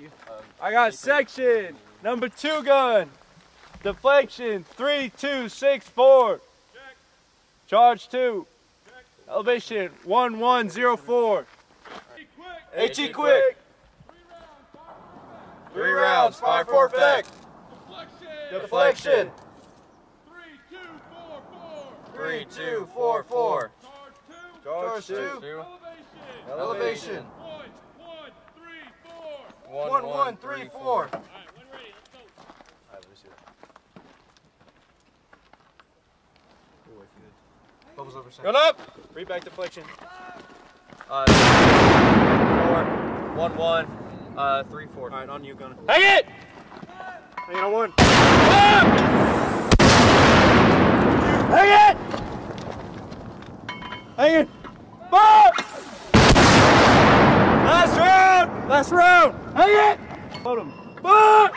you. I got section number two gun. Deflection three two six four. Charge two. Elevation one one zero four. HE quick. Three rounds, fire for effect. Deflection. Three, two, four, four. Charge two. Elevation. Elevation. One, one, three, four. Bubbles over Gun up. Read back deflection. Uh, four, one, one, uh, three, four. All right, on you, gunner. Hang it! Hang on one. Hang it! Hang it. Fire! Last round. Hang it! Hold him. Fire!